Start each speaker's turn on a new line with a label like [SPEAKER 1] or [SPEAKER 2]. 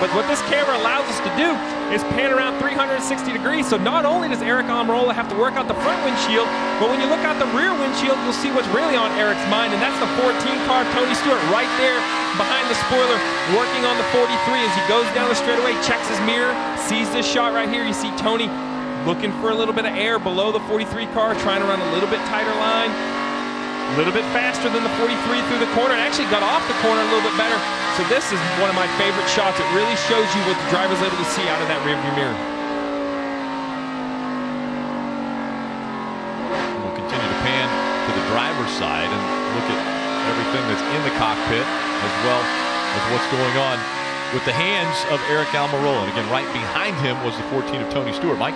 [SPEAKER 1] But what this camera allows us to do is pan around 360 degrees. So not only does Aric Almirola have to work out the front windshield, but when you look out the rear windshield, you'll see what's really on Aric's mind, and that's the 14 car, Tony Stewart, right there behind the spoiler, working on the 43 as he goes down the straightaway, checks his mirror, sees this shot right here. You see Tony looking for a little bit of air below the 43 car, trying to run a little bit tighter line a little bit faster than the 43 through the corner and actually got off the corner a little bit better. So this is one of my favorite shots. It really shows you what the driver's able to see out of that rearview mirror.
[SPEAKER 2] We'll continue to pan to the driver's side and look at everything that's in the cockpit as well as what's going on with the hands of Aric Almirola. And again, right behind him was the 14 of Tony Stewart. Mike?